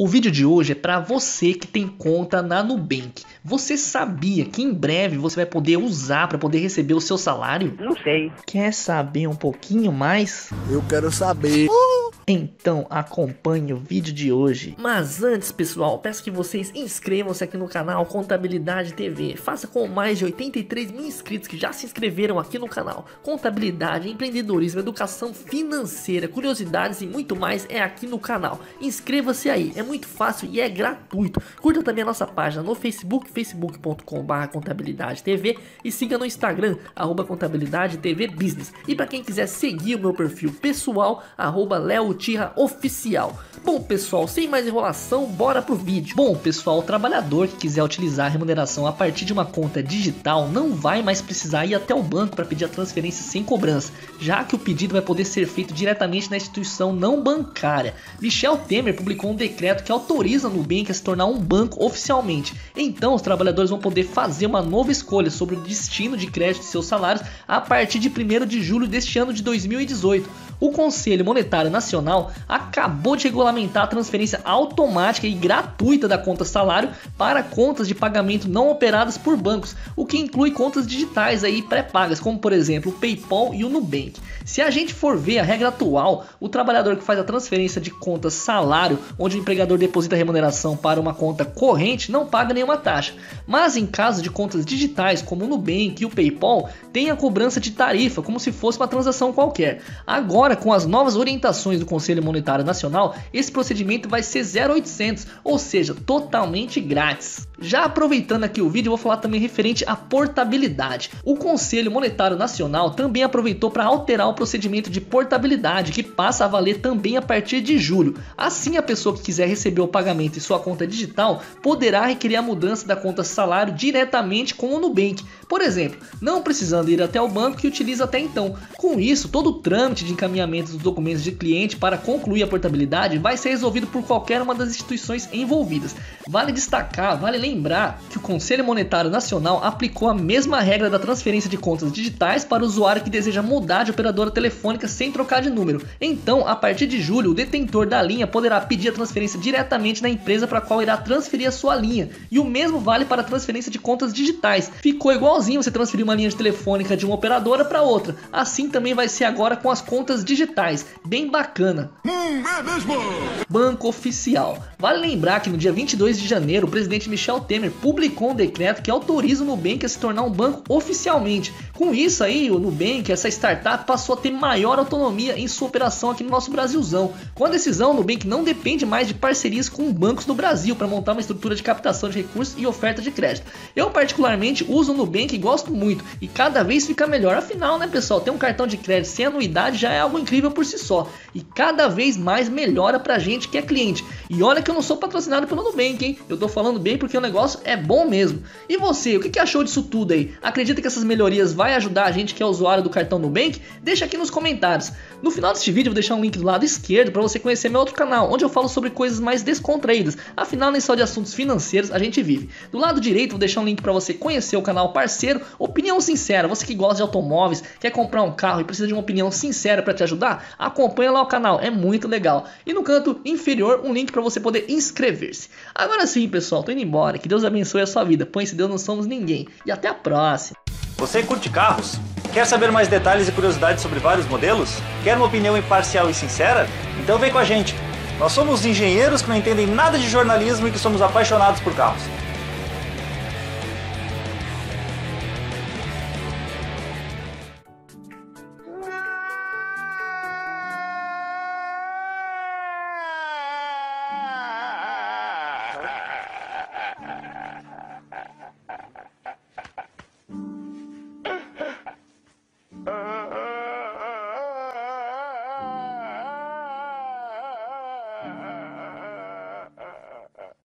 O vídeo de hoje é para você que tem conta na Nubank. Você sabia que em breve você vai poder usar para poder receber o seu salário? Não sei. Quer saber um pouquinho mais? Eu quero saber. Então acompanhe o vídeo de hoje. Mas antes, pessoal, peço que vocês inscrevam-se aqui no canal Contabilidade TV. Faça com mais de 83 mil inscritos que já se inscreveram aqui no canal. Contabilidade, empreendedorismo, educação financeira, curiosidades e muito mais é aqui no canal. Inscreva-se aí, é muito fácil e é gratuito. Curta também a nossa página no Facebook, facebook.com.br contabilidade TV e siga no Instagram, arroba contabilidade TV Business. E para quem quiser seguir o meu perfil pessoal, arroba Leo Tira Oficial. Bom pessoal, sem mais enrolação, bora pro vídeo. Bom pessoal, o trabalhador que quiser utilizar a remuneração a partir de uma conta digital não vai mais precisar ir até o banco para pedir a transferência sem cobrança, já que o pedido vai poder ser feito diretamente na instituição não bancária. Michel Temer publicou um decreto que autoriza o Nubank a se tornar um banco oficialmente. Então os trabalhadores vão poder fazer uma nova escolha sobre o destino de crédito de seus salários a partir de 1 de julho deste ano de 2018 o Conselho Monetário Nacional acabou de regulamentar a transferência automática e gratuita da conta salário para contas de pagamento não operadas por bancos, o que inclui contas digitais aí pré-pagas, como por exemplo o PayPal e o Nubank. Se a gente for ver a regra atual, o trabalhador que faz a transferência de conta salário, onde o empregador deposita a remuneração para uma conta corrente, não paga nenhuma taxa. Mas em caso de contas digitais, como o Nubank e o PayPal, tem a cobrança de tarifa, como se fosse uma transação qualquer. Agora Agora, com as novas orientações do Conselho Monetário Nacional, esse procedimento vai ser 0,800, ou seja, totalmente grátis. Já aproveitando aqui o vídeo, eu vou falar também referente à portabilidade. O Conselho Monetário Nacional também aproveitou para alterar o procedimento de portabilidade, que passa a valer também a partir de julho. Assim, a pessoa que quiser receber o pagamento em sua conta digital poderá requerer a mudança da conta salário diretamente com o Nubank. Por exemplo, não precisando ir até o banco que utiliza até então. Com isso, todo o trâmite de encaminhamento dos documentos de cliente para concluir a portabilidade vai ser resolvido por qualquer uma das instituições envolvidas. Vale destacar, vale lembrar que o Conselho Monetário Nacional aplicou a mesma regra da transferência de contas digitais para o usuário que deseja mudar de operadora telefônica sem trocar de número. Então, a partir de julho, o detentor da linha poderá pedir a transferência diretamente na empresa para a qual irá transferir a sua linha. E o mesmo vale para a transferência de contas digitais. Ficou igualzinho você transferir uma linha de telefônica de uma operadora para outra. Assim também vai ser agora com as contas digitais. Bem bacana. Hum, é? Banco Oficial. Vale lembrar que no dia 22 de janeiro, o presidente Michel Michel Temer publicou um decreto que autoriza o Nubank a se tornar um banco oficialmente. Com isso aí, o Nubank, essa startup, passou a ter maior autonomia em sua operação aqui no nosso Brasilzão. Com a decisão, o Nubank não depende mais de parcerias com bancos no Brasil para montar uma estrutura de captação de recursos e oferta de crédito. Eu particularmente uso o Nubank e gosto muito e cada vez fica melhor. Afinal, né, pessoal, ter um cartão de crédito sem anuidade já é algo incrível por si só e cada vez mais melhora pra gente que é cliente. E olha que eu não sou patrocinado pelo Nubank, hein? Eu tô falando bem porque o negócio é bom mesmo. E você, o que, que achou disso tudo aí? Acredita que essas melhorias vai ajudar a gente que é usuário do cartão Nubank? Deixa aqui nos comentários. No final deste vídeo eu vou deixar um link do lado esquerdo para você conhecer meu outro canal, onde eu falo sobre coisas mais descontraídas. Afinal, nem só de assuntos financeiros a gente vive. Do lado direito vou deixar um link para você conhecer o canal parceiro Opinião Sincera. Você que gosta de automóveis, quer comprar um carro e precisa de uma opinião sincera para te ajudar, acompanha lá o canal, é muito legal. E no canto inferior um link para você poder inscrever-se. Agora sim, pessoal, tô indo embora. Que Deus abençoe a sua vida, pois se Deus não somos ninguém. E até a próxima. Você curte carros? Quer saber mais detalhes e curiosidades sobre vários modelos? Quer uma opinião imparcial e sincera? Então vem com a gente. Nós somos engenheiros que não entendem nada de jornalismo e que somos apaixonados por carros.